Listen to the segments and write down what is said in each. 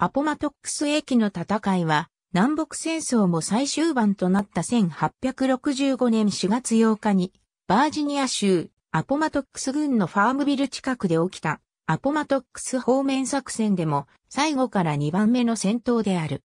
アポマトックス駅の戦いは、南北戦争も最終盤となった1865年4月8日に、バージニア州、アポマトックス郡のファームビル近くで起きた、アポマトックス方面作戦でも、最後から2番目の戦闘である。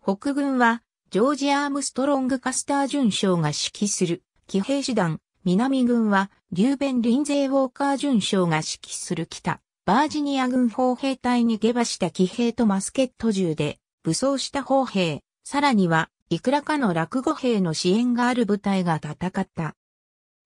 北軍は、ジョージ・アームストロング・カスター准将が指揮する、騎兵師団、南軍は、リューベン・リンゼー・ウォーカー准将が指揮する北、バージニア軍砲兵隊に下馬した騎兵とマスケット銃で武装した砲兵、さらにはいくらかの落伍兵の支援がある部隊が戦った。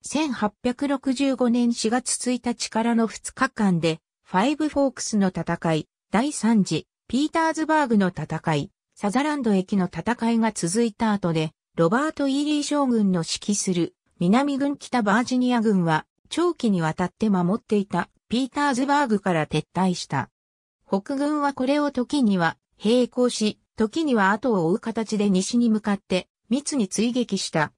1865年4月1日からの2日間で、ファイブフォークスの戦い、第3次、ピーターズバーグの戦い、サザランド駅の戦いが続いた後で、ロバート・イー・リー将軍の指揮する南軍北バージニア軍は長期にわたって守っていたピーターズバーグから撤退した。北軍はこれを時には並行し、時には後を追う形で西に向かって密に追撃した。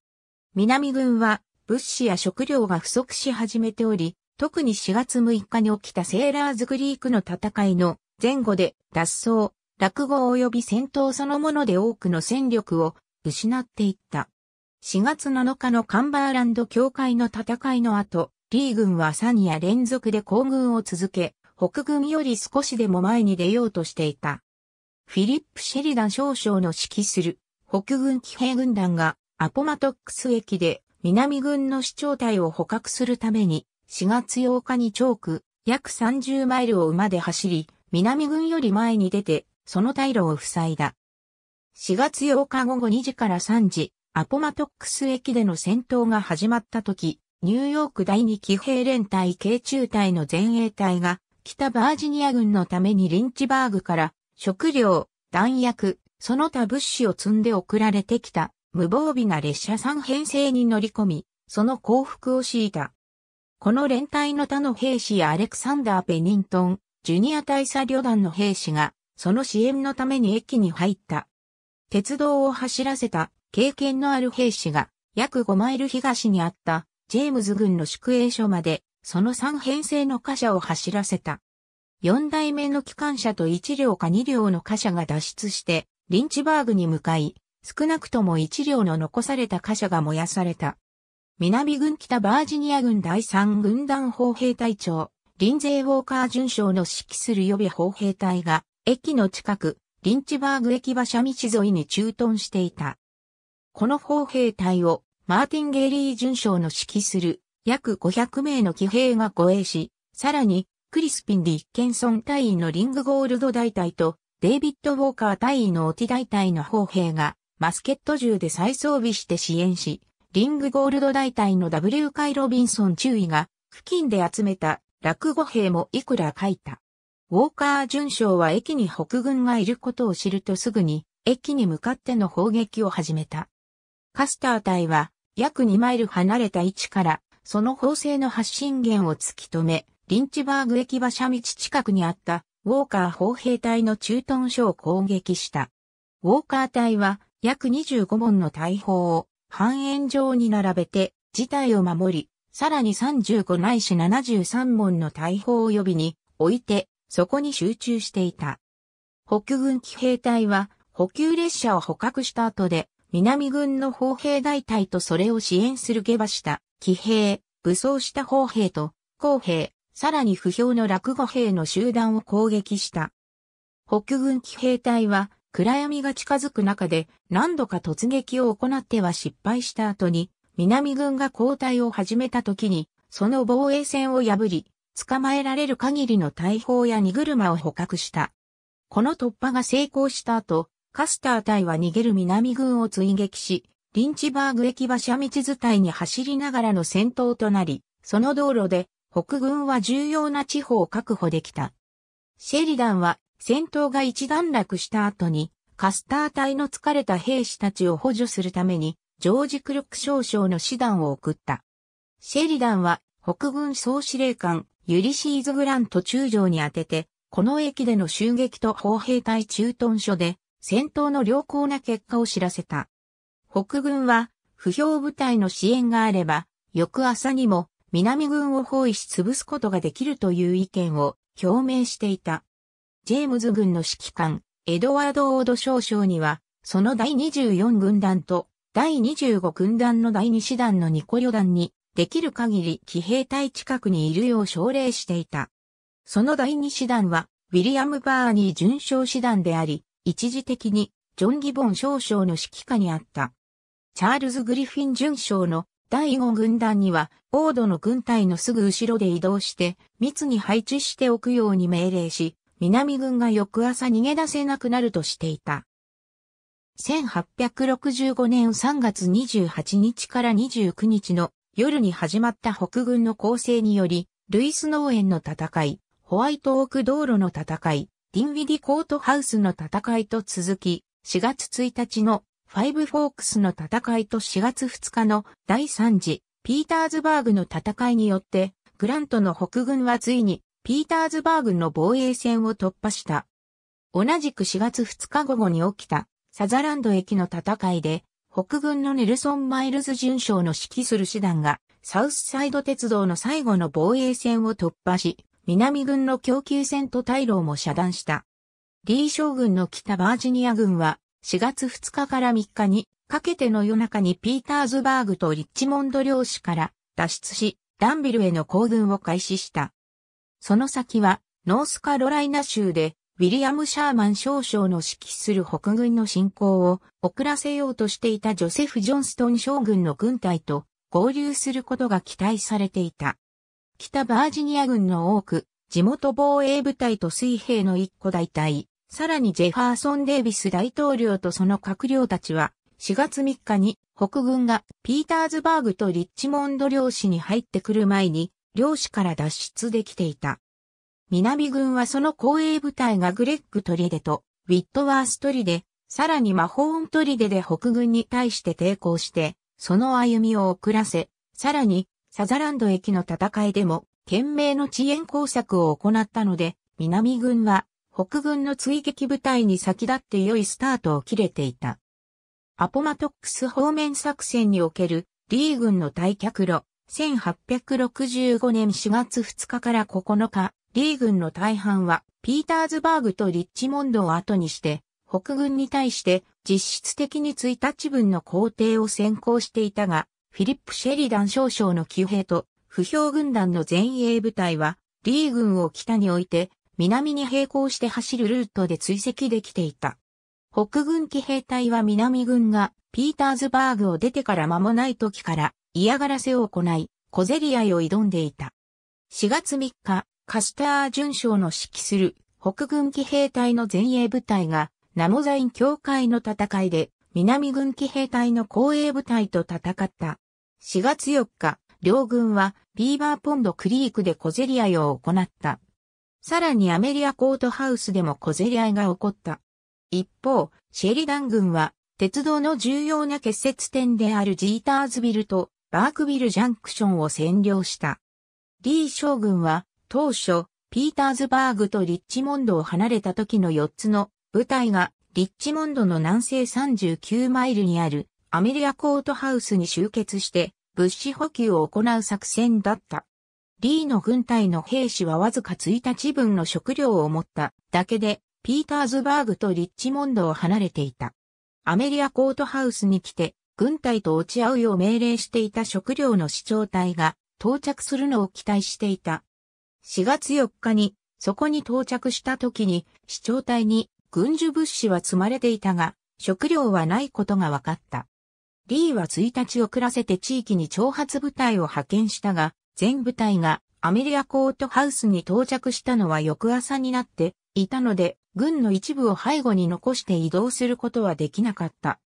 南軍は物資や食料が不足し始めており、特に4月6日に起きたセーラーズクリークの戦いの前後で脱走、落語及び戦闘そのもので多くの戦力を失っていった。4月7日のカンバーランド境界の戦いの後、リー軍は3夜連続で行軍を続け、北軍より少しでも前に出ようとしていた。フィリップ・シェリダン少将の指揮する北軍騎兵軍団がアポマトックス駅で南軍の主張隊を捕獲するために4月8日にチョーク約30マイルを馬で走り南軍より前に出てその退路を塞いだ。4月8日午後2時から3時、アポマトックス駅での戦闘が始まった時、ニューヨーク第二騎兵連隊軽中隊の前衛隊が北バージニア軍のためにリンチバーグから食料、弾薬、その他物資を積んで送られてきた無防備な列車3編成に乗り込み、その降伏を強いた。この連隊の他の兵士やアレクサンダー・ペニントン、ジュニア大佐旅団の兵士が、その支援のために駅に入った。鉄道を走らせた経験のある兵士が、約5マイル東にあったジェームズ軍の宿営所まで、その3編成の貨車を走らせた。4代目の機関車と1両か2両の貨車が脱出して、リンチバーグに向かい、少なくとも1両の残された貨車が燃やされた。南軍北バージニア軍第3軍団砲兵隊長、リンゼー・ウォーカー准将の指揮する予備砲兵隊が、駅の近く、リンチバーグ駅馬車道沿いに駐屯していた。この砲兵隊をマーティン・ゲイリー准将の指揮する約500名の騎兵が護衛し、さらにクリスピン・ディッケンソン隊員のリングゴールド大隊とデイビッド・ウォーカー隊員のオティ大隊の砲兵がマスケット銃で再装備して支援し、リングゴールド大隊の W カイ・ロビンソン中尉が付近で集めた落語兵もいくら書いた。ウォーカー准将は駅に北軍がいることを知るとすぐに駅に向かっての砲撃を始めた。カスター隊は約2マイル離れた位置から、その砲声の発信源を突き止め、リンチバーグ駅馬車道近くにあったウォーカー砲兵隊の駐屯所を攻撃した。ウォーカー隊は約25門の大砲を半円状に並べて事態を守り、さらに35ないし73門の大砲を予備に置いて、そこに集中していた。北軍騎兵隊は補給列車を捕獲した後で南軍の砲兵大隊とそれを支援する下馬した騎兵、武装した砲兵と公兵、さらに不評の落語兵の集団を攻撃した。北軍騎兵隊は暗闇が近づく中で何度か突撃を行っては失敗した後に南軍が交代を始めた時にその防衛線を破り捕まえられる限りの大砲や荷車を捕獲した。この突破が成功した後、カスター隊は逃げる南軍を追撃し、リンチバーグ駅馬車道伝いに走りながらの戦闘となり、その道路で北軍は重要な地方を確保できた。シェリダンは戦闘が一段落した後に、カスター隊の疲れた兵士たちを補助するために、ジョージ・クルク少将の師団を送った。シェリダンは北軍総司令官ユリシーズ・グラント中将に宛てて、この駅での襲撃と砲兵隊駐屯所で戦闘の良好な結果を知らせた。北軍は不評部隊の支援があれば、翌朝にも南軍を包囲し潰すことができるという意見を表明していた。ジェームズ軍の指揮官、エドワード・オード少将には、その第24軍団と第25軍団の第2師団のニコ旅団に、できる限り騎兵隊近くにいるよう奨励していた。その第2師団は、ウィリアム・バーニー準将師団であり、一時的にジョン・ギボン少将の指揮下にあった。チャールズ・グリフィン準将の第5軍団には、オードの軍隊のすぐ後ろで移動して、密に配置しておくように命令し、南軍が翌朝逃げ出せなくなるとしていた。1865年3月28日から29日の夜に始まった北軍の攻勢により、ルイス農園の戦い、ホワイトオーク道路の戦い、ディンウィディコートハウスの戦いと続き、4月1日のファイブフォークスの戦いと4月2日の第3次ピーターズバーグの戦いによって、グラントの北軍はついにピーターズバーグの防衛線を突破した。同じく4月2日午後に起きたサザランド駅の戦いで、北軍のネルソン・マイルズ准将の指揮する師団がサウスサイド鉄道の最後の防衛線を突破し、南軍の供給線と退路も遮断した。リー将軍の北バージニア軍は4月2日から3日にかけての夜中にピーターズバーグとリッチモンド領主から脱出し、ダンビルへの行軍を開始した。その先は、ノースカロライナ州で、ウィリアム・シャーマン少将の指揮する北軍の進行を遅らせようとしていたジョセフ・ジョンストン将軍の軍隊と合流することが期待されていた。北バージニア軍の多く、地元防衛部隊と水兵の一個大隊、さらにジェファーソン・デイビス大統領とその閣僚たちは、4月3日に北軍がピーターズバーグとリッチモンド領市に入ってくる前に、領市から脱出できていた。南軍はその後衛部隊がグレッグ・トリデとウィットワーストリデ、さらにマホーントリデで北軍に対して抵抗して、その歩みを遅らせ、さらにサザランド駅の戦いでも懸命の遅延工作を行ったので、南軍は北軍の追撃部隊に先立って良いスタートを切れていた。アポマトックス方面作戦におけるリー軍の退却路、1865年4月2日から9日、リー軍の大半はピーターズバーグとリッチモンドを後にして、北軍に対して実質的に1日分の工程を先行していたが、フィリップ・シェリダン少将の騎兵と不評軍団の前衛部隊は、リー軍を北に置いて南に並行して走るルートで追跡できていた。北軍騎兵隊は南軍がピーターズバーグを出てから間もない時から嫌がらせを行い、小競り合いを挑んでいた。4月3日、カスター准将の指揮する北軍騎兵隊の前衛部隊がナモザイン境界の戦いで南軍騎兵隊の後衛部隊と戦った。4月4日、両軍はビーバーポンドクリークで小競り合いを行った。さらにアメリアコートハウスでも小競り合いが起こった。一方、シェリダン軍は、鉄道の重要な結節点であるジーターズビルとバークビルジャンクションを占領した。リー将軍は、当初、ピーターズバーグとリッチモンドを離れた時の4つの部隊が、リッチモンドの南西39マイルにあるアメリアコートハウスに集結して物資補給を行う作戦だった。リーの軍隊の兵士はわずか1日分の食料を持っただけで、ピーターズバーグとリッチモンドを離れていた。アメリアコートハウスに来て、軍隊と落ち合うよう命令していた食料の市長隊が到着するのを期待していた。4月4日に、そこに到着した時に、市長隊に軍需物資は積まれていたが、食料はないことが分かった。リーは1日遅らせて地域に徴発部隊を派遣したが、全部隊がアメリアコートハウスに到着したのは翌朝になっていたので、軍の一部を背後に残して移動することはできなかった。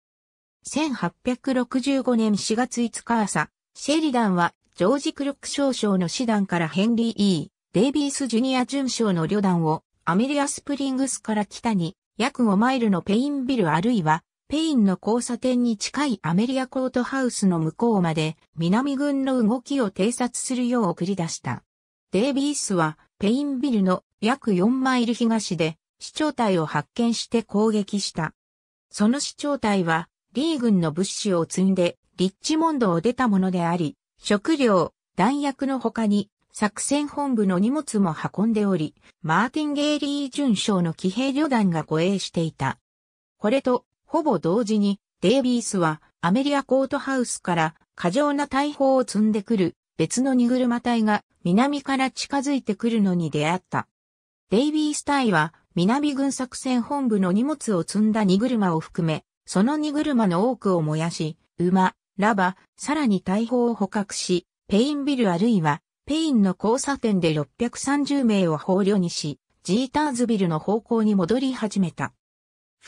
1865年4月5日朝、シェリダンはジョージ・クルック少将の師団からヘンリー・イー・デイビース・ジュニア准将の旅団をアメリア・スプリングスから北に約5マイルのペインビルあるいはペインの交差点に近いアメリアコートハウスの向こうまで南軍の動きを偵察するよう送り出した。デイビースはペインビルの約4マイル東で市長隊を発見して攻撃した。その市長隊はリー軍の物資を積んでリッチモンドを出たものであり、食料、弾薬の他に作戦本部の荷物も運んでおり、マーティン・ゲイリー准将の騎兵旅団が護衛していた。これと、ほぼ同時に、デイビースはアメリアコートハウスから過剰な大砲を積んでくる別の荷車隊が南から近づいてくるのに出会った。デイビース隊は南軍作戦本部の荷物を積んだ荷車を含め、その荷車の多くを燃やし、馬、ラバ、さらに大砲を捕獲し、ペインビルあるいはペインの交差点で630名を捕虜にし、ジーターズビルの方向に戻り始めた。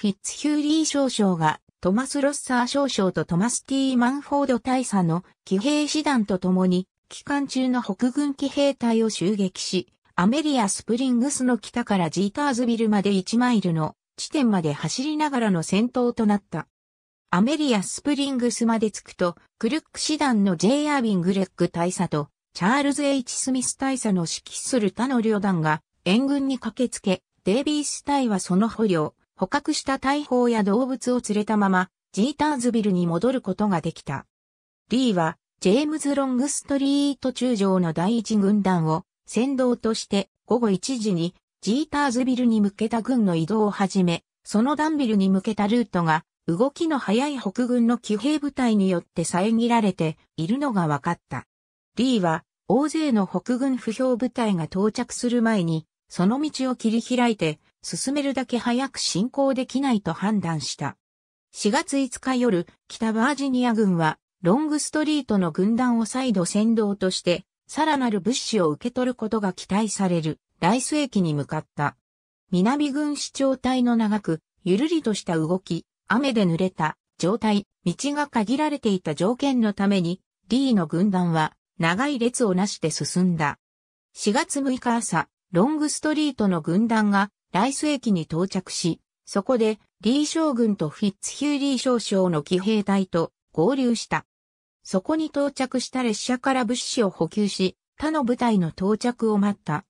フィッツヒュー・リー少将がトマス・ロッサー少将とトマス・ティー・マンフォード大佐の騎兵師団と共に、帰還中の北軍騎兵隊を襲撃し、アメリア・スプリングスの北からジーターズビルまで1マイルの地点まで走りながらの戦闘となった。アメリア・スプリングスまで着くと、クルック師団の J. アービン・グレッグ大佐と、チャールズ・ H・ スミス大佐の指揮する他の旅団が、援軍に駆けつけ、デイビース隊はその捕虜、捕獲した大砲や動物を連れたまま、ジーターズビルに戻ることができた。リーは、ジェームズ・ロングストリート中将の第一軍団を先導として午後1時にジーターズビルに向けた軍の移動を始め、そのダンビルに向けたルートが動きの速い北軍の騎兵部隊によって遮られているのが分かった。リーは大勢の北軍不評部隊が到着する前にその道を切り開いて進めるだけ早く進行できないと判断した。4月5日夜、北バージニア軍は、ロングストリートの軍団を再度先導として、さらなる物資を受け取ることが期待される、ライス駅に向かった。南軍主張隊の長く、ゆるりとした動き、雨で濡れた状態、道が限られていた条件のために、リーの軍団は長い列をなして進んだ。4月6日朝、ロングストリートの軍団がライス駅に到着し、そこでリー将軍とフィッツヒューリー少将の騎兵隊と合流した。そこに到着した列車から物資を補給し、他の部隊の到着を待った。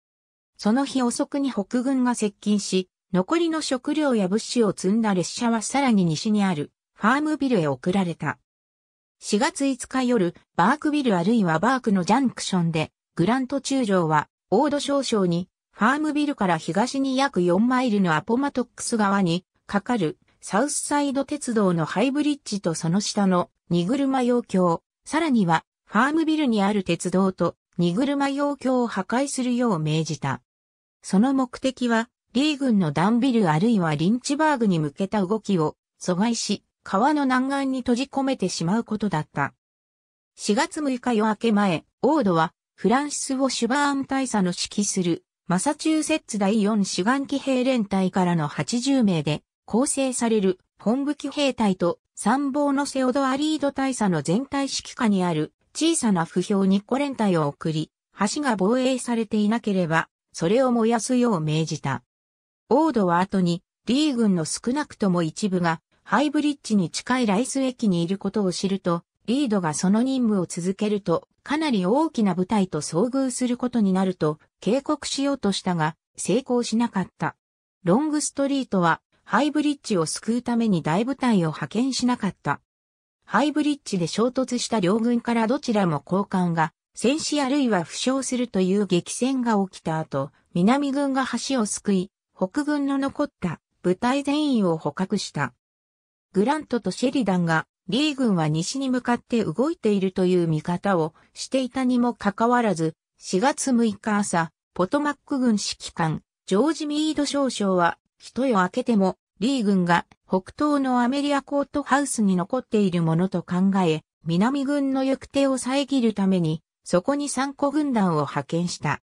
その日遅くに北軍が接近し、残りの食料や物資を積んだ列車はさらに西にあるファームビルへ送られた。4月5日夜、バークビルあるいはバークのジャンクションで、グラント中将は、オード少将にファームビルから東に約4マイルのアポマトックス側にかかるサウスサイド鉄道のハイブリッジとその下の荷車洋橋、さらにはファームビルにある鉄道と荷車洋橋を破壊するよう命じた。その目的はリー軍のダンビルあるいはリンチバーグに向けた動きを阻害し、川の南岸に閉じ込めてしまうことだった。4月6日夜明け前、オードはフランシス・ウォシュバーン大佐の指揮するマサチューセッツ第4志願騎兵連隊からの80名で構成される本部騎兵隊と参謀のセオドアリード大佐の全体指揮下にある小さな不評日個連隊を送り、橋が防衛されていなければ、それを燃やすよう命じた。オードは後に、リー軍の少なくとも一部が、ハイブリッジに近いライス駅にいることを知ると、リードがその任務を続けると、かなり大きな部隊と遭遇することになると警告しようとしたが、成功しなかった。ロングストリートはハイブリッジを救うために大部隊を派遣しなかった。ハイブリッジで衝突した両軍からどちらも交換が戦死あるいは負傷するという激戦が起きた後、南軍が橋を救い、北軍の残った部隊全員を捕獲した。グラントとシェリダンがリー軍は西に向かって動いているという見方をしていたにもかかわらず、4月6日朝、ポトマック軍指揮官、ジョージ・ミード少将は、一夜明けても、リー軍が北東のアメリアコートハウスに残っているものと考え、南軍の行く手を遮るために、そこに3個軍団を派遣した。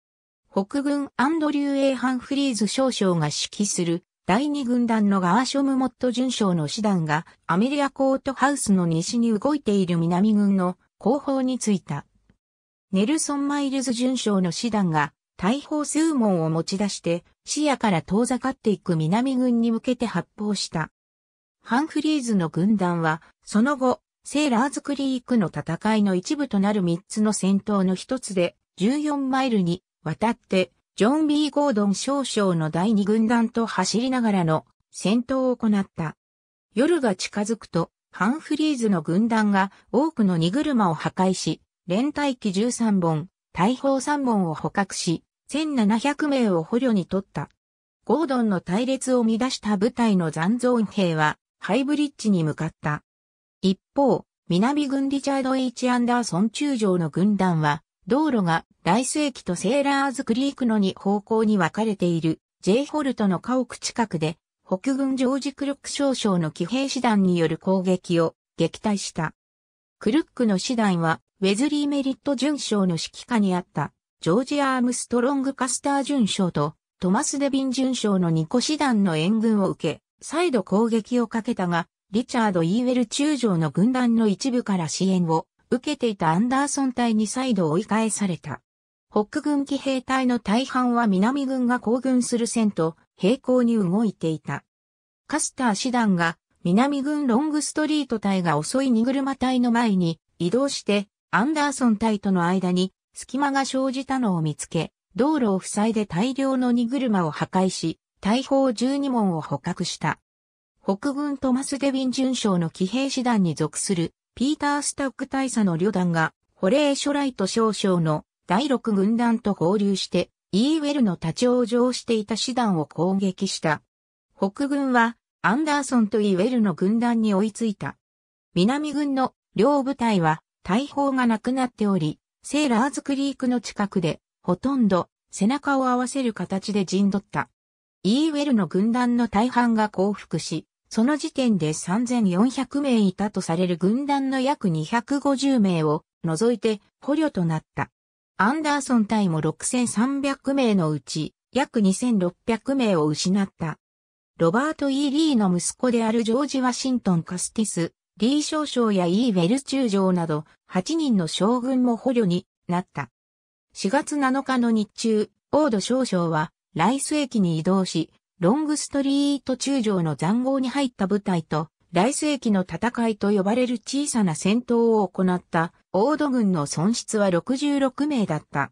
北軍アンドリュー・エイ・ハンフリーズ少将が指揮する第二軍団のガーショムモット準将の師団がアメリアコートハウスの西に動いている南軍の後方についた。ネルソン・マイルズ準将の師団が大砲数門を持ち出して視野から遠ざかっていく南軍に向けて発砲した。ハンフリーズの軍団はその後セーラーズクリークの戦いの一部となる3つの戦闘の一つで14マイルに渡ってジョン・ B・ ゴードン少将の第二軍団と走りながらの戦闘を行った。夜が近づくと、ハンフリーズの軍団が多くの荷車を破壊し、連隊機13本、大砲3門を捕獲し、1700名を捕虜に取った。ゴードンの隊列を乱した部隊の残存兵は、ハイブリッジに向かった。一方、南軍リチャード・ H・ アンダーソン中将の軍団は、道路が大世紀とセーラーズクリークの2方向に分かれている、ジェイホルトの家屋近くで、北軍ジョージ・クルック少将の騎兵師団による攻撃を撃退した。クルックの師団は、ウェズリー・メリット准将の指揮下にあった、ジョージ・アームストロング・カスター准将と、トマス・デビン准将の2個師団の援軍を受け、再度攻撃をかけたが、リチャード・イーウェル中将の軍団の一部から支援を。受けていたアンダーソン隊に再度追い返された。北軍騎兵隊の大半は南軍が行軍する線と並行に動いていた。カスター師団が南軍ロングストリート隊が遅い荷車隊の前に移動してアンダーソン隊との間に隙間が生じたのを見つけ、道路を塞いで大量の荷車を破壊し、大砲12門を捕獲した。北軍トマス・デビン准将の騎兵師団に属するピーター・スタック大佐の旅団が、ホレー・ショライト少将の第6軍団と合流して、イーウェルの立ち往生していた師団を攻撃した。北軍は、アンダーソンとイーウェルの軍団に追いついた。南軍の両部隊は、大砲がなくなっており、セーラーズクリークの近くで、ほとんど背中を合わせる形で陣取った。イーウェルの軍団の大半が降伏し、その時点で3400名いたとされる軍団の約250名を除いて捕虜となった。アンダーソン隊も6300名のうち約2600名を失った。ロバート・イー・リーの息子であるジョージ・ワシントン・カスティス、リー少将やイー・ウェル中将など8人の将軍も捕虜になった。4月7日の日中、オード少将はライス駅に移動し、ロングストリート中将の残壕に入った部隊と、来世紀の戦いと呼ばれる小さな戦闘を行ったオード軍の損失は66名だった。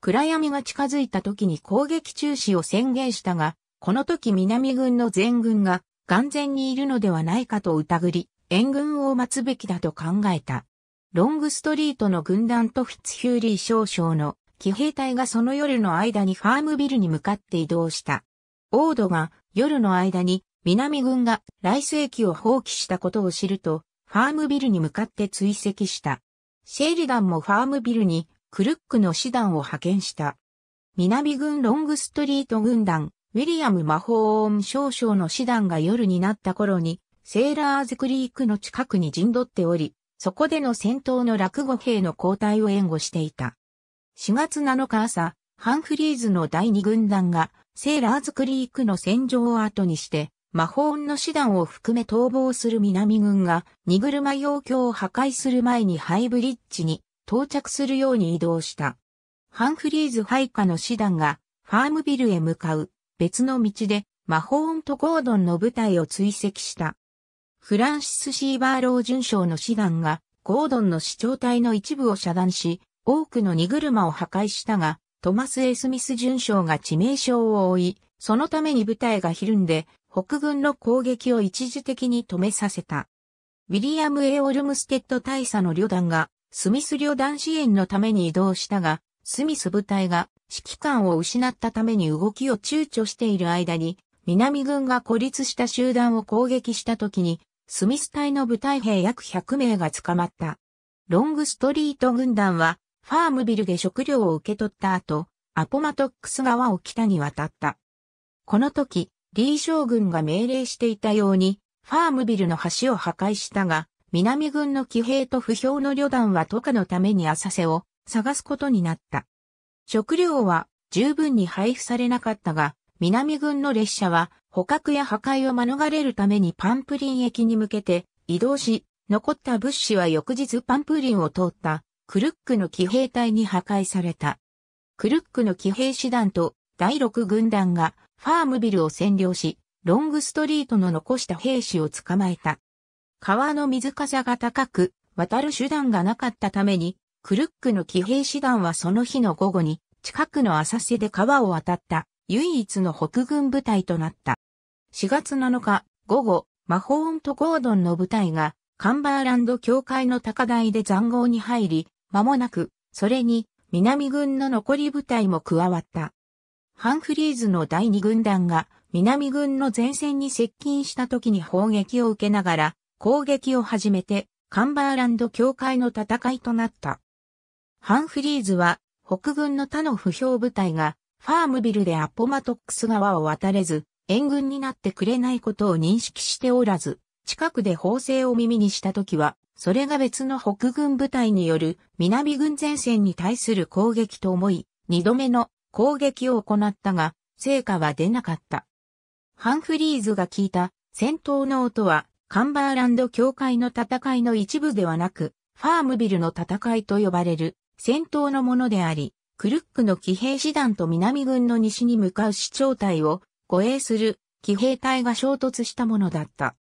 暗闇が近づいた時に攻撃中止を宣言したが、この時南軍の全軍が完全にいるのではないかと疑り、援軍を待つべきだと考えた。ロングストリートの軍団とフィッツヒューリー少将の騎兵隊がその夜の間にファームビルに向かって移動した。オードが夜の間に南軍が来世紀を放棄したことを知ると、ファームビルに向かって追跡した。シェリダンもファームビルにクルックの師団を派遣した。南軍ロングストリート軍団、ウィリアム魔法音少将の師団が夜になった頃に、セーラーズクリークの近くに陣取っており、そこでの戦闘の落語兵の交代を援護していた。4月7日朝、ハンフリーズの第二軍団がセーラーズクリークの戦場を後にして、魔法の師団を含め逃亡する南軍が、荷車要橋を破壊する前にハイブリッジに到着するように移動した。ハンフリーズ配下の師団が、ファームビルへ向かう別の道で、魔法ンとゴードンの部隊を追跡した。フランシス・シーバーロー准将の師団が、ゴードンの市長隊の一部を遮断し、多くの荷車を破壊したが、トマス・エスミス准将が致命傷を負い、そのために部隊がひるんで、北軍の攻撃を一時的に止めさせた。ウィリアム・エ・オルムステッド大佐の旅団が、スミス旅団支援のために移動したが、スミス部隊が指揮官を失ったために動きを躊躇している間に、南軍が孤立した集団を攻撃した時に、スミス隊の部隊兵約100名が捕まった。ロングストリート軍団はファームビルで食料を受け取った後、アポマトックス川を北に渡った。この時、リー将軍が命令していたように、ファームビルの橋を破壊したが、南軍の騎兵と歩兵の旅団は渡河のために浅瀬を探すことになった。食料は十分に配布されなかったが、南軍の列車は捕獲や破壊を免れるためにパンプリン駅に向けて移動し、残った物資は翌日パンプリンを通ったクルックの騎兵隊に破壊された。クルックの騎兵師団と第6軍団がファームビルを占領し、ロングストリートの残した兵士を捕まえた。川の水かさが高く、渡る手段がなかったために、クルックの騎兵師団はその日の午後に、近くの浅瀬で川を渡った唯一の北軍部隊となった。4月7日午後、マホーンとゴードンの部隊がカンバーランド境界の高台で残壕に入り、間もなく、それに、南軍の残り部隊も加わった。ハンフリーズの第二軍団が南軍の前線に接近した時に砲撃を受けながら攻撃を始めてカンバーランド境界の戦いとなった。ハンフリーズは北軍の他の不評部隊がファームビルでアポマトックス川を渡れず援軍になってくれないことを認識しておらず、近くで砲声を耳にした時は、それが別の北軍部隊による南軍前線に対する攻撃と思い、二度目の攻撃を行ったが、成果は出なかった。ハンフリーズが聞いた戦闘の音は、カンバーランド境界の戦いの一部ではなく、ファームビルの戦いと呼ばれる戦闘のものであり、クルックの騎兵師団と南軍の西に向かう市長隊を護衛する騎兵隊が衝突したものだった。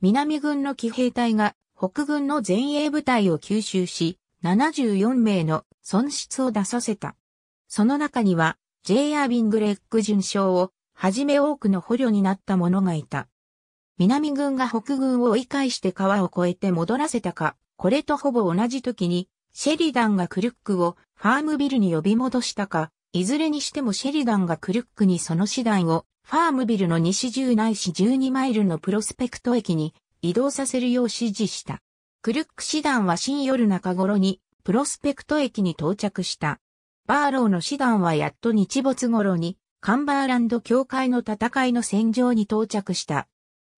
南軍の騎兵隊が北軍の前衛部隊を吸収し、74名の損失を出させた。その中には、J. アービングレッグ準将をはじめ多くの捕虜になった者がいた。南軍が北軍を追い返して川を越えて戻らせたか、これとほぼ同じ時に、シェリダンがクルックをファームビルに呼び戻したか、いずれにしてもシェリダンがクルックにその師団をファームビルの西10ないし12マイルのプロスペクト駅に移動させるよう指示した。クルック師団は新夜中頃にプロスペクト駅に到着した。バーローの師団はやっと日没頃にカンバーランド境界の戦いの戦場に到着した。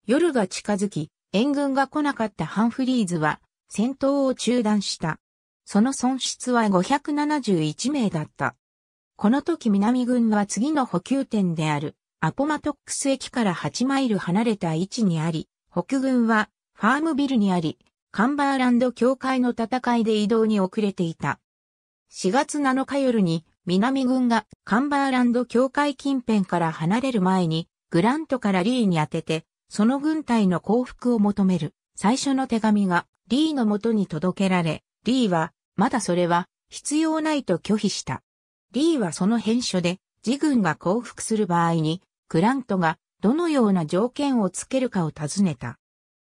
夜が近づき、援軍が来なかったハンフリーズは戦闘を中断した。その損失は571名だった。この時南軍は次の補給点であるアポマトックス駅から8マイル離れた位置にあり、北軍はファームビルにあり、カンバーランド境界の戦いで移動に遅れていた。4月7日夜に南軍がカンバーランド境界近辺から離れる前にグラントからリーに当てて、その軍隊の降伏を求める最初の手紙がリーのもとに届けられ、リーはまだそれは必要ないと拒否した。リーはその編書で自軍が降伏する場合にグラントがどのような条件をつけるかを尋ねた。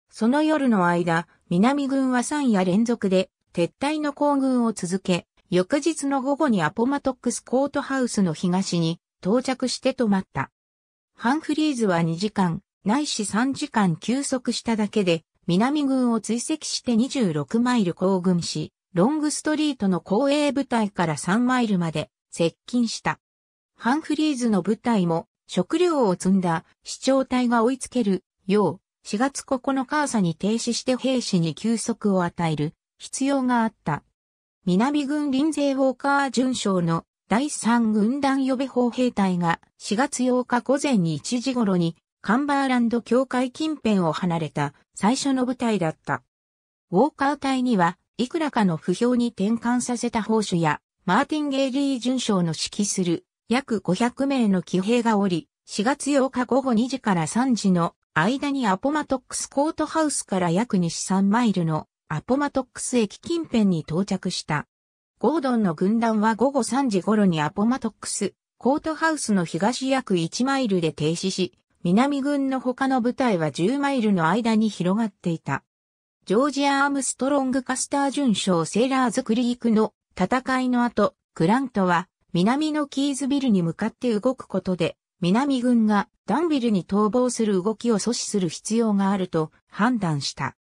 その夜の間、南軍は3夜連続で撤退の行軍を続け、翌日の午後にアポマトックスコートハウスの東に到着して止まった。ハンフリーズは2時間、ないし3時間休息しただけで、南軍を追跡して26マイル行軍し、ロングストリートの後衛部隊から3マイルまで接近した。ハンフリーズの部隊も食料を積んだ市長隊が追いつけるよう4月9日朝に停止して兵士に休息を与える必要があった。南軍臨勢ウォーカー準将の第3軍団予備砲兵隊が4月8日午前1時頃にカンバーランド境界近辺を離れた最初の部隊だった。ウォーカー隊にはいくらかの不評に転換させた報酬やマーティン・ゲイリー准将の指揮する約500名の騎兵がおり、4月8日午後2時から3時の間にアポマトックスコートハウスから約西3マイルのアポマトックス駅近辺に到着した。ゴードンの軍団は午後3時頃にアポマトックス、コートハウスの東約1マイルで停止し、南軍の他の部隊は10マイルの間に広がっていた。ジョージア・アームストロング・カスター準将セーラーズ・クリークの戦いの後、グラントは南のキーズビルに向かって動くことで、南軍がダンビルに逃亡する動きを阻止する必要があると判断した。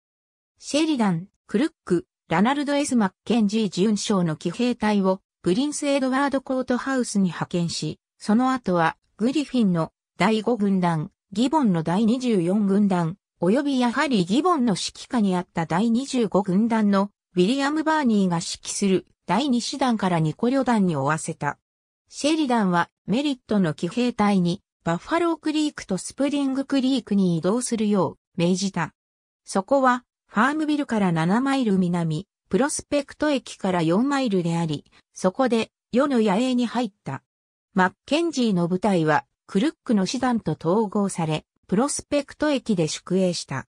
シェリダン、クルック、ラナルド・エス・マッケンジー准将の騎兵隊をプリンス・エドワード・コートハウスに派遣し、その後はグリフィンの第5軍団、ギボンの第24軍団、及びやはりギボンの指揮下にあった第25軍団のウィリアム・バーニーが指揮する第2師団からニコリョ団に追わせた。シェリダンはメリットの騎兵隊にバッファロークリークとスプリングクリークに移動するよう命じた。そこはファームビルから7マイル南、プロスペクト駅から4マイルであり、そこで夜の野営に入った。マッケンジーの部隊はクルックの師団と統合され、プロスペクト駅で宿営した。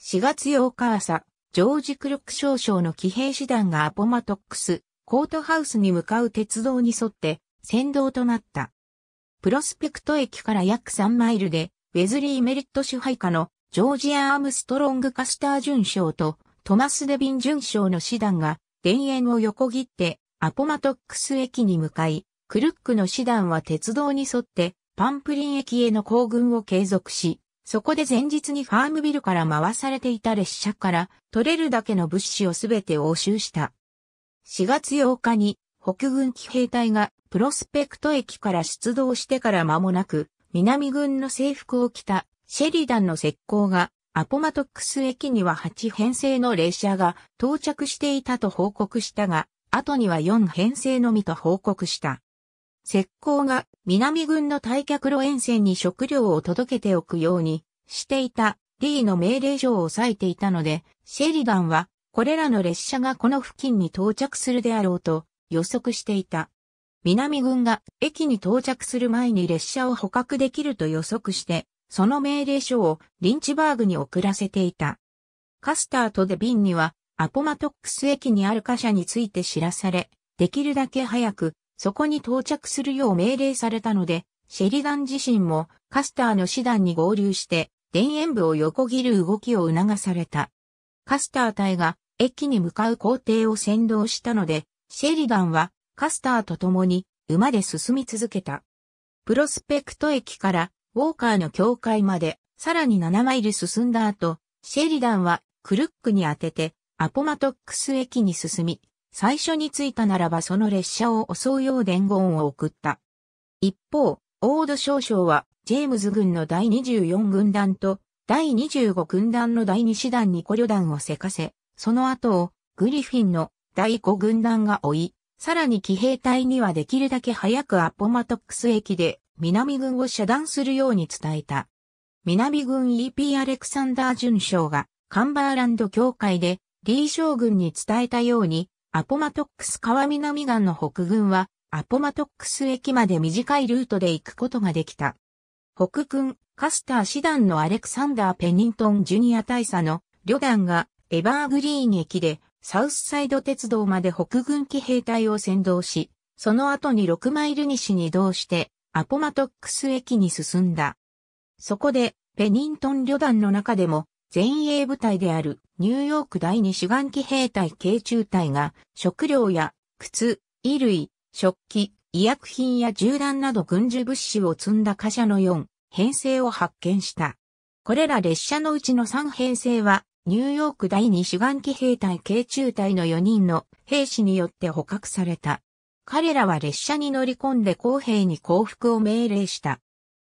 4月8日朝、ジョージ・クルック少将の騎兵師団がアポマトックス、コートハウスに向かう鉄道に沿って先導となった。プロスペクト駅から約3マイルで、ウェズリー・メリット支配下のジョージア・アームストロング・カスター准将とトマス・デビン准将の師団が田園を横切ってアポマトックス駅に向かい、クルックの師団は鉄道に沿ってパンプリン駅への行軍を継続し、そこで前日にファームビルから回されていた列車から取れるだけの物資をすべて押収した。4月8日に北軍騎兵隊がプロスペクト駅から出動してから間もなく、南軍の制服を着たシェリダンの石膏がアポマトックス駅には8編成の列車が到着していたと報告したが、後には4編成のみと報告した。石膏が南軍の退却路沿線に食料を届けておくようにしていたリーの命令書を抑えていたので、シェリダンはこれらの列車がこの付近に到着するであろうと予測していた。南軍が駅に到着する前に列車を捕獲できると予測して、その命令書をリンチバーグに送らせていた。カスターとデビンにはアポマトックス駅にある貨車について知らされ、できるだけ早くそこに到着するよう命令されたので、シェリダン自身もカスターの師団に合流して、田園部を横切る動きを促された。カスター隊が駅に向かう工程を先導したので、シェリダンはカスターと共に馬で進み続けた。プロスペクト駅からウォーカーの境界までさらに7マイル進んだ後、シェリダンはクルックに当ててアポマトックス駅に進み、最初に着いたならばその列車を襲うよう伝言を送った。一方、オード少将は、ジェームズ軍の第24軍団と、第25軍団の第2師団に捕虜団をせかせ、その後を、グリフィンの第5軍団が追い、さらに騎兵隊にはできるだけ早くアポマトックス駅で、南軍を遮断するように伝えた。南軍 EP アレクサンダー准将が、カンバーランド境界で、リー将軍に伝えたように、アポマトックス川南岸の北軍は、アポマトックス駅まで短いルートで行くことができた。北軍、カスター師団のアレクサンダー・ペニントン・ジュニア大佐の旅団がエバーグリーン駅でサウスサイド鉄道まで北軍騎兵隊を先導し、その後に6マイル西に移動してアポマトックス駅に進んだ。そこでペニントン旅団の中でも前衛部隊であるニューヨーク第二主眼機兵隊軽中隊が食料や靴、衣類、食器、医薬品や銃弾など軍需物資を積んだ貨車の4編成を発見した。これら列車のうちの3編成はニューヨーク第二主眼機兵隊軽中隊の4人の兵士によって捕獲された。彼らは列車に乗り込んで公兵に降伏を命令した。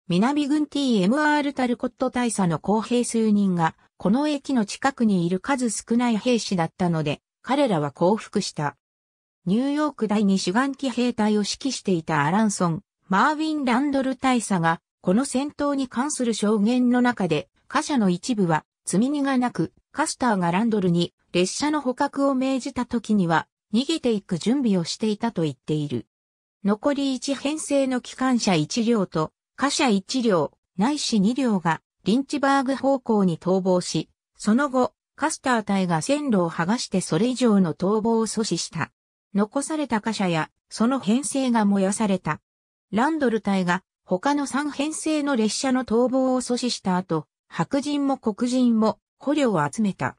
南軍 TMR タルコット大佐の公兵数人がこの駅の近くにいる数少ない兵士だったので、彼らは降伏した。ニューヨーク第二主眼機兵隊を指揮していたアランソン、マーヴィン・ランドル大佐が、この戦闘に関する証言の中で、貨車の一部は積み荷がなく、カスターがランドルに列車の捕獲を命じた時には、逃げていく準備をしていたと言っている。残り1編成の機関車1両と、貨車1両、ないし2両がリンチバーグ方向に逃亡し、その後、カスター隊が線路を剥がしてそれ以上の逃亡を阻止した。残された貨車や、その編成が燃やされた。ランドル隊が他の3編成の列車の逃亡を阻止した後、白人も黒人も捕虜を集めた。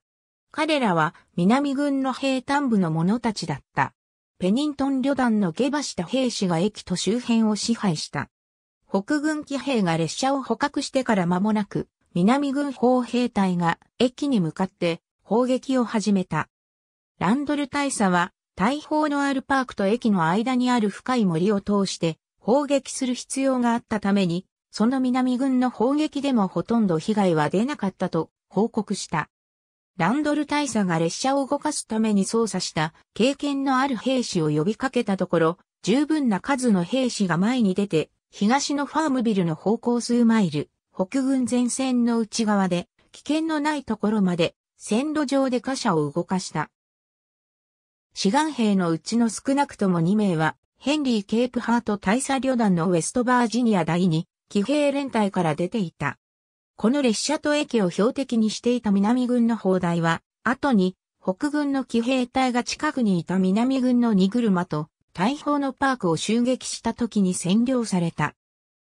彼らは南軍の兵隊部の者たちだった。ペニントン旅団の下馬した兵士が駅と周辺を支配した。北軍騎兵が列車を捕獲してから間もなく、南軍砲兵隊が駅に向かって砲撃を始めた。ランドル大佐は大砲のあるパークと駅の間にある深い森を通して砲撃する必要があったために、その南軍の砲撃でもほとんど被害は出なかったと報告した。ランドル大佐が列車を動かすために操作した経験のある兵士を呼びかけたところ、十分な数の兵士が前に出て東のファームビルの方向数マイル、北軍前線の内側で、危険のないところまで、線路上で貨車を動かした。志願兵のうちの少なくとも2名は、ヘンリー・ケープハート大佐旅団のウェストバージニア第2騎兵連隊から出ていた。この列車と駅を標的にしていた南軍の砲台は、後に北軍の騎兵隊が近くにいた南軍の荷車と大砲のパークを襲撃した時に占領された。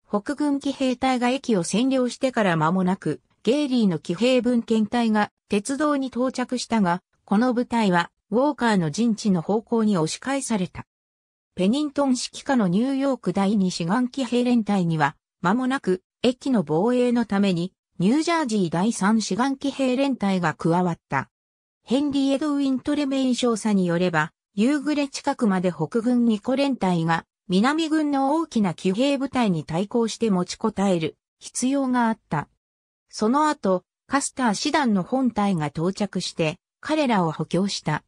北軍騎兵隊が駅を占領してから間もなく、ゲイリーの騎兵分遣隊が鉄道に到着したが、この部隊はウォーカーの陣地の方向に押し返された。ペニントン指揮下のニューヨーク第二志願機兵連隊には、間もなく、駅の防衛のために、ニュージャージー第三志願機兵連隊が加わった。ヘンリー・エドウィン・トレメイ少佐によれば、夕暮れ近くまで北軍2個連隊が、南軍の大きな騎兵部隊に対抗して持ちこたえる必要があった。その後、カスター師団の本隊が到着して、彼らを補強した。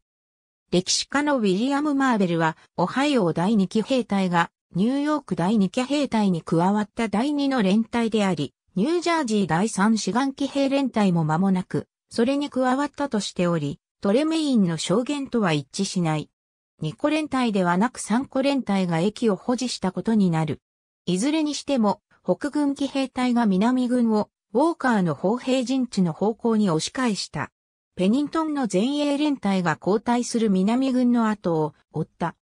歴史家のウィリアム・マーベルは、オハイオ第2騎兵隊が、ニューヨーク第2騎兵隊に加わった第2の連隊であり、ニュージャージー第3志願騎兵連隊も間もなく、それに加わったとしており、トレメインの証言とは一致しない。2個連隊ではなく3個連隊が駅を保持したことになる。いずれにしても、北軍騎兵隊が南軍をウォーカーの砲兵陣地の方向に押し返した。ペニントンの前衛連隊が交代する南軍の後を追った。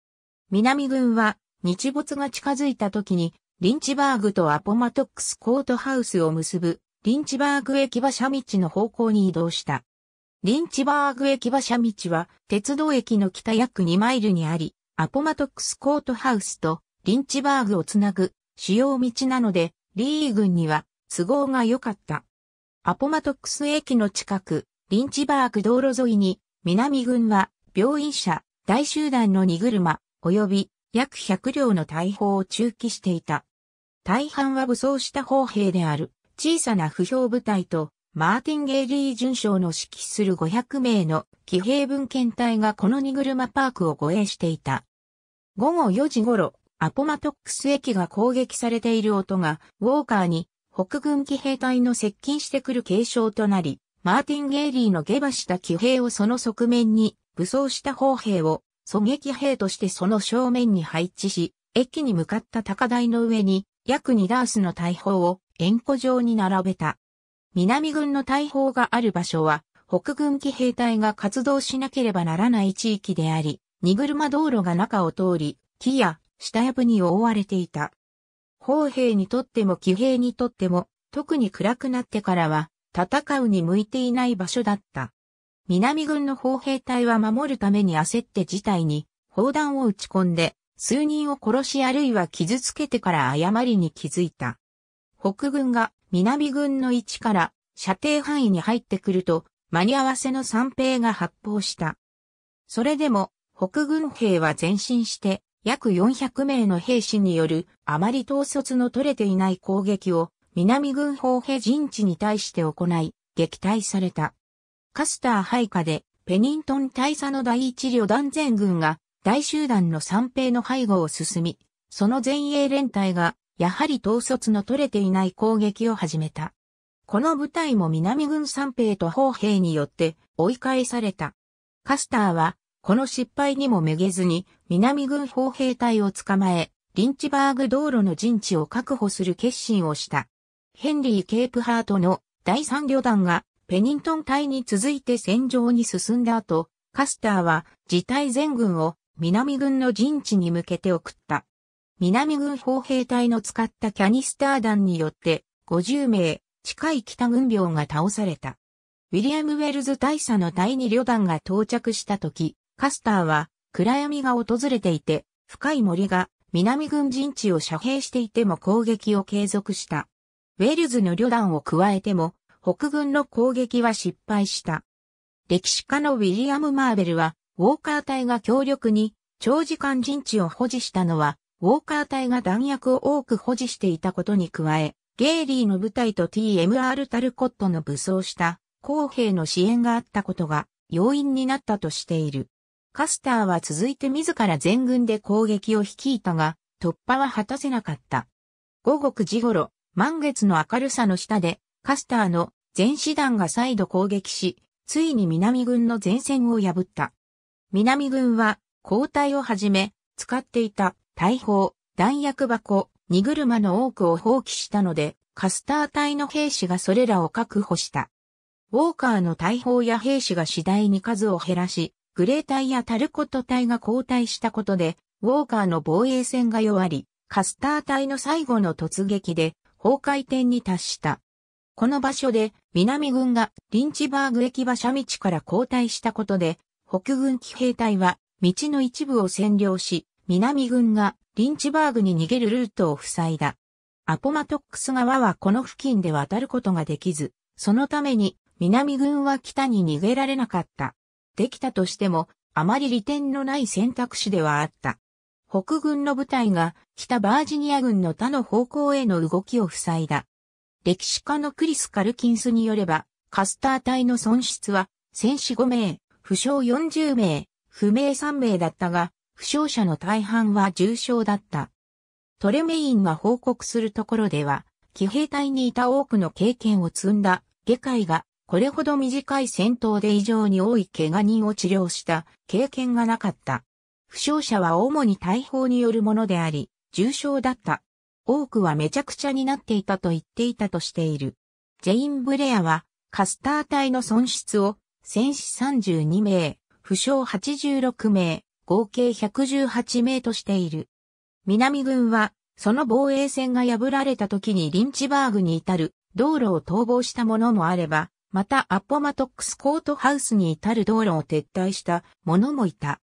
南軍は日没が近づいた時にリンチバーグとアポマトックスコートハウスを結ぶリンチバーグ駅馬車道の方向に移動した。リンチバーグ駅馬車道は鉄道駅の北約2マイルにあり、アポマトックスコートハウスとリンチバーグをつなぐ主要道なので、リー軍には都合が良かった。アポマトックス駅の近く、リンチバーグ道路沿いに、南軍は病院車、大集団の荷車、及び約100両の大砲を駐機していた。大半は武装した砲兵である。小さな不評部隊とマーティン・ゲイリー准将の指揮する500名の騎兵分検隊がこの荷車パークを護衛していた。午後4時頃、アポマトックス駅が攻撃されている音が、ウォーカーに北軍騎兵隊の接近してくる警鐘となり、マーティン・ゲイリーの下馬した騎兵をその側面に、武装した砲兵を狙撃兵としてその正面に配置し、駅に向かった高台の上に約2ダースの大砲を円弧状に並べた。南軍の大砲がある場所は、北軍騎兵隊が活動しなければならない地域であり、荷車道路が中を通り、木や下やぶに覆われていた。砲兵にとっても騎兵にとっても、特に暗くなってからは、戦うに向いていない場所だった。南軍の砲兵隊は守るために焦って事態に砲弾を撃ち込んで、数人を殺しあるいは傷つけてから誤りに気づいた。北軍が南軍の位置から射程範囲に入ってくると、間に合わせの三兵が発砲した。それでも、北軍兵は前進して、約400名の兵士によるあまり統率の取れていない攻撃を南軍砲兵陣地に対して行い、撃退された。カスター配下でペニントン大佐の第一旅団全軍が大集団の三兵の背後を進み、その前衛連隊が、やはり統率の取れていない攻撃を始めた。この部隊も南軍三兵と砲兵によって追い返された。カスターは、この失敗にもめげずに、南軍砲兵隊を捕まえ、リンチバーグ道路の陣地を確保する決心をした。ヘンリー・ケープハートの第三旅団がペニントン隊に続いて戦場に進んだ後、カスターは自隊全軍を南軍の陣地に向けて送った。南軍砲兵隊の使ったキャニスター弾によって50名近い北軍病が倒された。ウィリアム・ウェルズ大佐の第二旅団が到着した時、カスターは暗闇が訪れていて、深い森が南軍陣地を遮蔽していても攻撃を継続した。ウェルズの旅団を加えても、北軍の攻撃は失敗した。歴史家のウィリアム・マーベルは、ウォーカー隊が強力に長時間陣地を保持したのは、ウォーカー隊が弾薬を多く保持していたことに加え、ゲイリーの部隊と TMR タルコットの武装した公兵の支援があったことが要因になったとしている。カスターは続いて自ら全軍で攻撃を率いたが、突破は果たせなかった。午後9時頃、満月の明るさの下で、カスターの全師団が再度攻撃し、ついに南軍の前線を破った。南軍は交代をはじめ、使っていた大砲、弾薬箱、荷車の多くを放棄したので、カスター隊の兵士がそれらを確保した。ウォーカーの大砲や兵士が次第に数を減らし、グレー隊やタルコット隊が交代したことで、ウォーカーの防衛線が弱り、カスター隊の最後の突撃で崩壊点に達した。この場所で南軍がリンチバーグ駅馬車道から交代したことで、北軍騎兵隊は道の一部を占領し、南軍がリンチバーグに逃げるルートを塞いだ。アポマトックス側はこの付近で渡ることができず、そのために南軍は北に逃げられなかった。できたとしても、あまり利点のない選択肢ではあった。北軍の部隊が北バージニア軍の他の方向への動きを塞いだ。歴史家のクリス・カルキンスによれば、カスター隊の損失は戦死5名、負傷40名、不明3名だったが、負傷者の大半は重傷だった。トレメインが報告するところでは、騎兵隊にいた多くの経験を積んだ下界がこれほど短い戦闘で異常に多い怪我人を治療した経験がなかった。負傷者は主に大砲によるものであり、重傷だった。多くはめちゃくちゃになっていたと言っていたとしている。ジェイン・ブレアは、カスター隊の損失を、戦死32名、負傷86名、合計118名としている。南軍は、その防衛線が破られた時にリンチバーグに至る道路を逃亡したものもあれば、またアポマトックスコートハウスに至る道路を撤退した者もいた。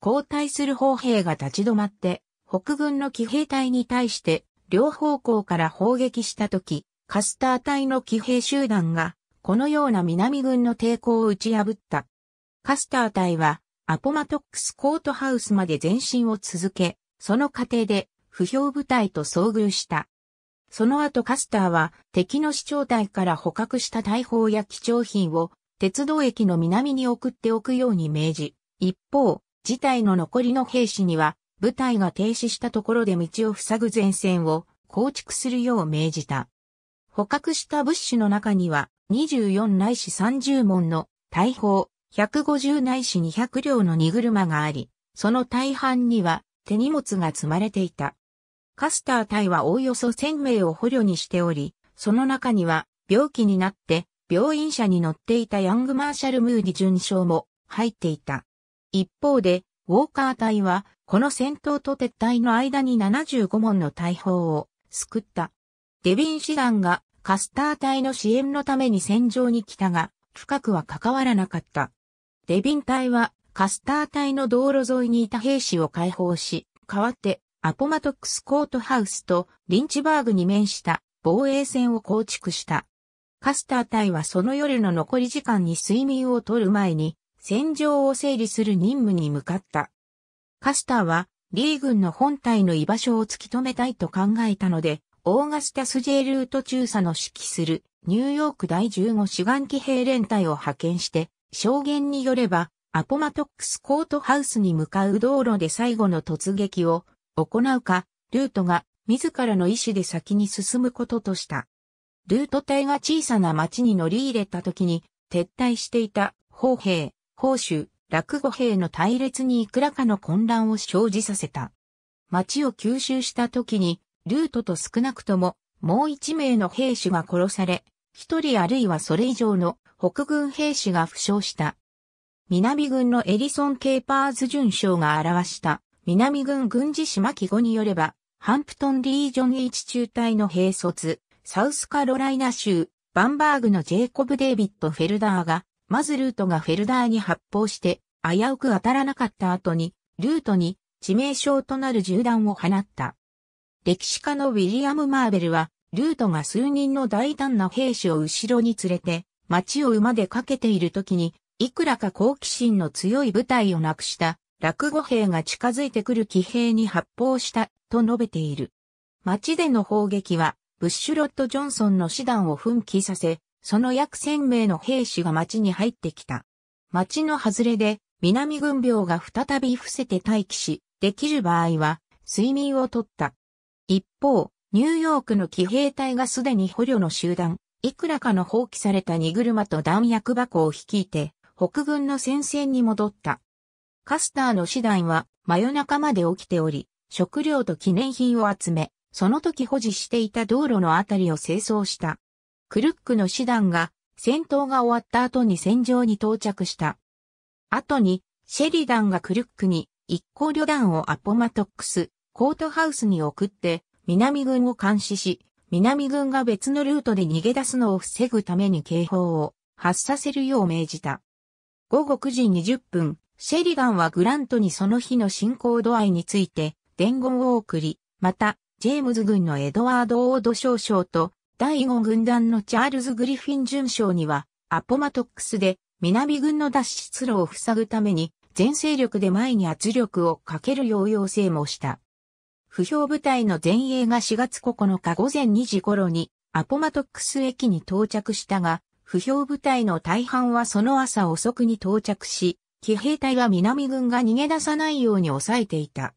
交代する砲兵が立ち止まって、北軍の騎兵隊に対して両方向から砲撃したとき、カスター隊の騎兵集団が、このような南軍の抵抗を打ち破った。カスター隊は、アポマトックスコートハウスまで前進を続け、その過程で、不評部隊と遭遇した。その後カスターは敵の市長隊から捕獲した大砲や貴重品を鉄道駅の南に送っておくように命じ、一方、事態の残りの兵士には部隊が停止したところで道を塞ぐ前線を構築するよう命じた。捕獲した物資の中には24ないし30門の大砲、150ないし200両の荷車があり、その大半には手荷物が積まれていた。カスター隊はおおよそ1000名を捕虜にしており、その中には病気になって病院車に乗っていたヤングマーシャル・ムーディ准将も入っていた。一方で、ウォーカー隊は、この戦闘と撤退の間に75門の大砲を救った。デビン師団がカスター隊の支援のために戦場に来たが、深くは関わらなかった。デビン隊はカスター隊の道路沿いにいた兵士を解放し、代わってアポマトックスコートハウスとリンチバーグに面した防衛線を構築した。カスター隊はその夜の残り時間に睡眠をとる前に戦場を整理する任務に向かった。カスターはリー軍の本体の居場所を突き止めたいと考えたので、オーガスタス・ジェルート中佐の指揮するニューヨーク第15志願機兵連隊を派遣して、証言によれば、アポマトックスコートハウスに向かう道路で最後の突撃を行うか、ルートが自らの意思で先に進むこととした。ルート隊が小さな町に乗り入れた時に撤退していた砲兵、砲手、落語兵の隊列にいくらかの混乱を生じさせた。町を吸収した時にルートと少なくとももう一名の兵士が殺され、一人あるいはそれ以上の北軍兵士が負傷した。南軍のエリソン・ケーパーズ准将が表した南軍軍事史巻語によれば、ハンプトンリージョン H 中隊の兵卒、サウスカロライナ州、バンバーグのジェイコブ・デイビッド・フェルダーが、まずルートがフェルダーに発砲して、危うく当たらなかった後に、ルートに致命傷となる銃弾を放った。歴史家のウィリアム・マーベルは、ルートが数人の大胆な兵士を後ろに連れて、街を馬でかけている時に、いくらか好奇心の強い部隊をなくした落語兵が近づいてくる騎兵に発砲したと述べている。町での砲撃は、ブッシュロット・ジョンソンの師団を奮起させ、その約1000名の兵士が町に入ってきた。町の外れで、南軍病が再び伏せて待機し、できる場合は、睡眠をとった。一方、ニューヨークの騎兵隊がすでに捕虜の集団、いくらかの放棄された荷車と弾薬箱を率いて、北軍の戦線に戻った。カスターの師団は真夜中まで起きており、食料と記念品を集め、その時保持していた道路のあたりを清掃した。クルックの師団が戦闘が終わった後に戦場に到着した。後にシェリダンがクルックに一行旅団をアポマトックス、コートハウスに送って南軍を監視し、南軍が別のルートで逃げ出すのを防ぐために警報を発させるよう命じた。午後9時20分、シェリダンはグラントにその日の進行度合いについて伝言を送り、また、ジェームズ軍のエドワード・オード少将と、第5軍団のチャールズ・グリフィン准将には、アポマトックスで南軍の脱出路を塞ぐために、全勢力で前に圧力をかけるよう要請もした。不評部隊の前衛が4月9日午前2時頃にアポマトックス駅に到着したが、不評部隊の大半はその朝遅くに到着し、騎兵隊は南軍が逃げ出さないように抑えていた。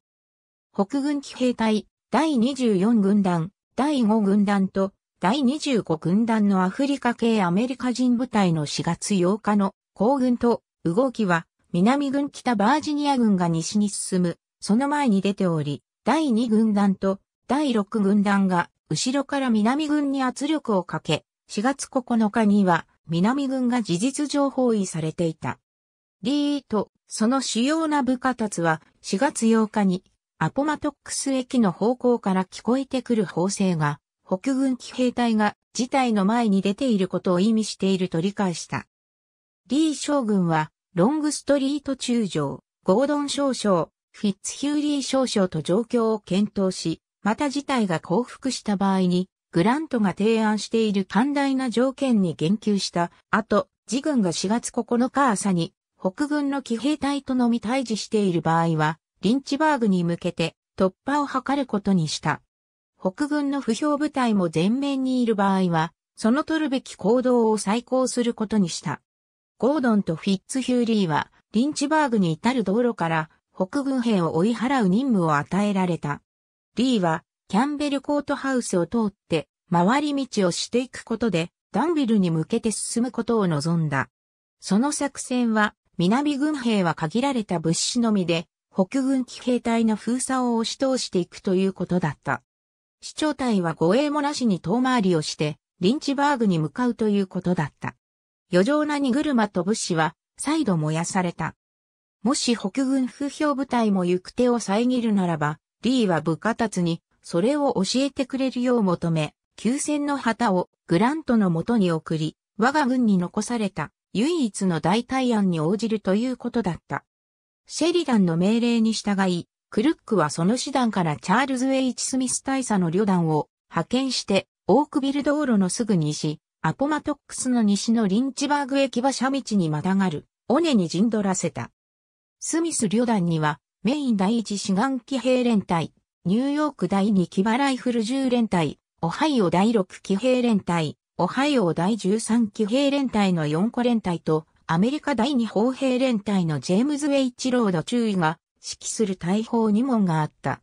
北軍騎兵隊、第24軍団、第5軍団と第25軍団のアフリカ系アメリカ人部隊の4月8日の行軍と動きは南軍北バージニア軍が西に進む、その前に出ており、第2軍団と第6軍団が後ろから南軍に圧力をかけ、4月9日には南軍が事実上包囲されていた。リーとその主要な部下たちは4月8日にアポマトックス駅の方向から聞こえてくる砲声が北軍騎兵隊が事態の前に出ていることを意味していると理解した。リー将軍はロングストリート中将、ゴードン少将、フィッツヒューリー少将と状況を検討し、また事態が降伏した場合にグラントが提案している寛大な条件に言及した後、自軍が4月9日朝に北軍の騎兵隊とのみ対峙している場合は、リンチバーグに向けて突破を図ることにした。北軍の不評部隊も前面にいる場合は、その取るべき行動を再考することにした。ゴードンとフィッツヒューリーは、リンチバーグに至る道路から北軍兵を追い払う任務を与えられた。リーは、キャンベルコートハウスを通って、回り道をしていくことで、ダンビルに向けて進むことを望んだ。その作戦は、南軍兵は限られた物資のみで、北軍騎兵隊の封鎖を押し通していくということだった。市長隊は護衛もなしに遠回りをして、リンチバーグに向かうということだった。余剰な荷車と物資は、再度燃やされた。もし北軍不評部隊も行く手を遮るならば、リーは部下たちに、それを教えてくれるよう求め、休戦の旗をグラントのもとに送り、我が軍に残された唯一の代替案に応じるということだった。シェリダンの命令に従い、クルックはその師団からチャールズ・エイチ・スミス大佐の旅団を派遣して、オークビル道路のすぐ西、アポマトックスの西のリンチバーグ駅馬車道にまたがる、尾根に陣取らせた。スミス旅団には、メイン第一志願騎兵連隊、ニューヨーク第二騎馬ライフル10連隊、オハイオ第6騎兵連隊、オハイオ第13騎兵連隊の4個連隊と、アメリカ第2砲兵連隊のジェームズ・ウェイチロード中尉が指揮する大砲2門があった。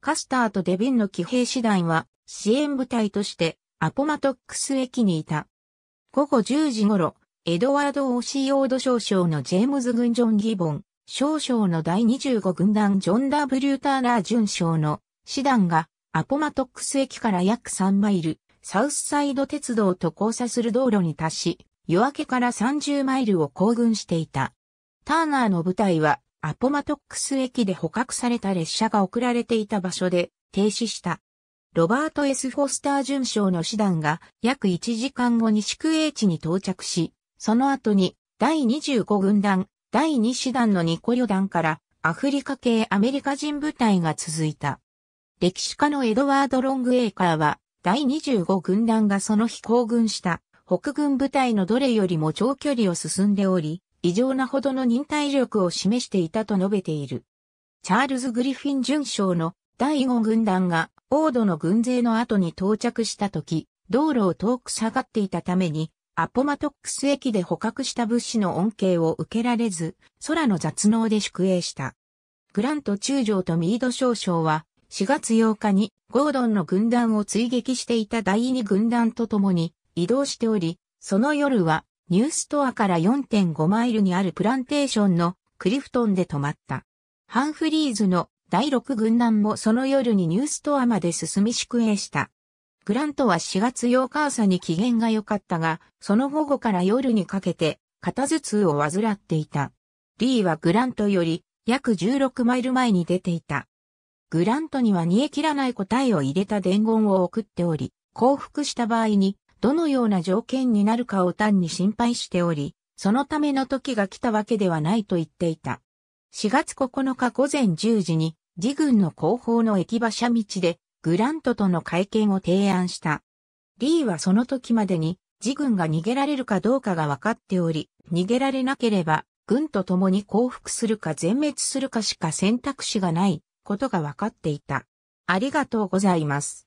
カスターとデビンの騎兵師団は支援部隊としてアポマトックス駅にいた。午後10時頃、エドワード・オーシーオード少将のジェームズ軍ジョン・ギボン、少将の第25軍団ジョン・ダブリュー・ターナー准将の師団がアポマトックス駅から約3マイル、サウスサイド鉄道と交差する道路に達し、夜明けから30マイルを行軍していた。ターナーの部隊はアポマトックス駅で捕獲された列車が送られていた場所で停止した。ロバート・ S・ フォスター准将の師団が約1時間後に宿営地に到着し、その後に第25軍団、第2師団のニコリョ団からアフリカ系アメリカ人部隊が続いた。歴史家のエドワード・ロングエーカーは第25軍団がその日行軍した北軍部隊のどれよりも長距離を進んでおり、異常なほどの忍耐力を示していたと述べている。チャールズ・グリフィン准将の第5軍団がオードの軍勢の後に到着した時、道路を遠く下がっていたために、アポマトックス駅で捕獲した物資の恩恵を受けられず、空の雑能で宿営した。グラント中将とミード少将は、4月8日にゴードンの軍団を追撃していた第2軍団と共に移動しており、その夜はニューストアから4.5マイルにあるプランテーションのクリフトンで泊まった。ハンフリーズの第6軍団もその夜にニューストアまで進み宿営した。グラントは4月8日朝に機嫌が良かったが、その午後から夜にかけて肩頭痛を患っていた。リーはグラントより約16マイル前に出ていた。グラントには煮え切らない答えを入れた伝言を送っており、降伏した場合にどのような条件になるかを単に心配しており、そのための時が来たわけではないと言っていた。4月9日午前10時に自軍の後方の駅馬車道でグラントとの会見を提案した。リーはその時までに自軍が逃げられるかどうかが分かっており、逃げられなければ軍と共に降伏するか全滅するかしか選択肢がないことが分かっていた。ありがとうございます。